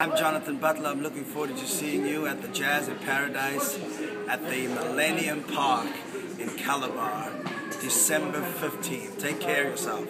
I'm Jonathan Butler. I'm looking forward to seeing you at the Jazz in Paradise at the Millennium Park in Calabar, December 15th. Take care of yourself.